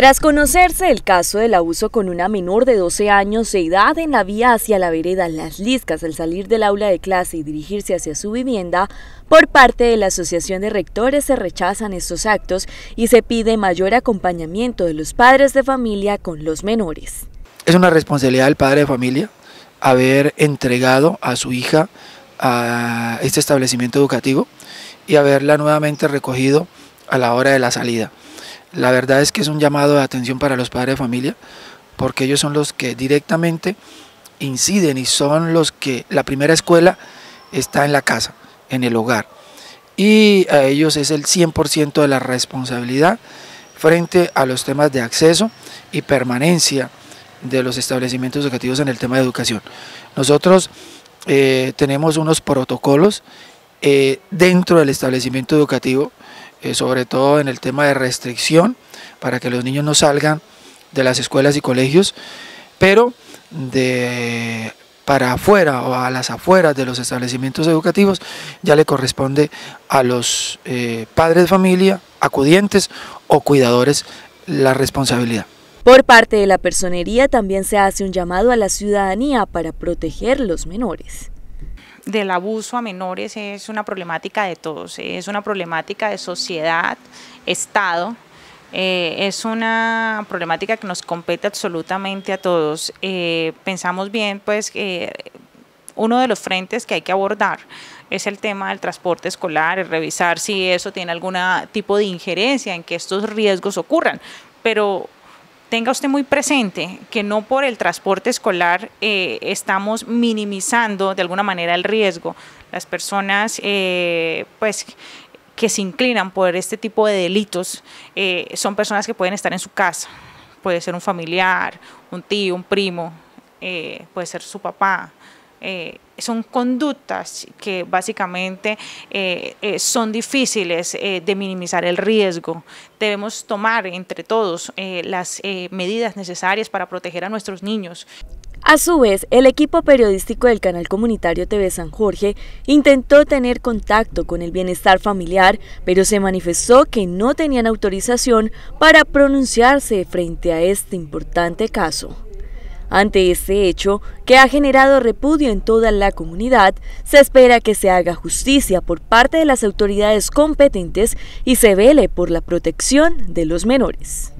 Tras conocerse el caso del abuso con una menor de 12 años de edad en la vía hacia la vereda Las Liscas al salir del aula de clase y dirigirse hacia su vivienda, por parte de la Asociación de Rectores se rechazan estos actos y se pide mayor acompañamiento de los padres de familia con los menores. Es una responsabilidad del padre de familia haber entregado a su hija a este establecimiento educativo y haberla nuevamente recogido a la hora de la salida. La verdad es que es un llamado de atención para los padres de familia, porque ellos son los que directamente inciden y son los que la primera escuela está en la casa, en el hogar. Y a ellos es el 100% de la responsabilidad frente a los temas de acceso y permanencia de los establecimientos educativos en el tema de educación. Nosotros eh, tenemos unos protocolos eh, dentro del establecimiento educativo eh, sobre todo en el tema de restricción, para que los niños no salgan de las escuelas y colegios, pero de para afuera o a las afueras de los establecimientos educativos ya le corresponde a los eh, padres de familia, acudientes o cuidadores la responsabilidad. Por parte de la personería también se hace un llamado a la ciudadanía para proteger los menores del abuso a menores es una problemática de todos, es una problemática de sociedad, Estado, eh, es una problemática que nos compete absolutamente a todos. Eh, pensamos bien, pues, que uno de los frentes que hay que abordar es el tema del transporte escolar, revisar si eso tiene algún tipo de injerencia en que estos riesgos ocurran, pero tenga usted muy presente que no por el transporte escolar eh, estamos minimizando de alguna manera el riesgo. Las personas, eh, pues que se inclinan por este tipo de delitos eh, son personas que pueden estar en su casa. Puede ser un familiar, un tío, un primo, puede ser su papá, eh, son conductas que básicamente eh, eh, son difíciles de minimizar el riesgo. Debemos tomar entre todos las medidas necesarias para proteger a nuestros niños. A su vez, el equipo periodístico del canal comunitario TV San Jorge intentó tener contacto con el bienestar familiar, pero se manifestó que no tenían autorización para pronunciarse frente a este importante caso. Ante este hecho, que ha generado repudio en toda la comunidad, se espera que se haga justicia por parte de las autoridades competentes y se vele por la protección de los menores.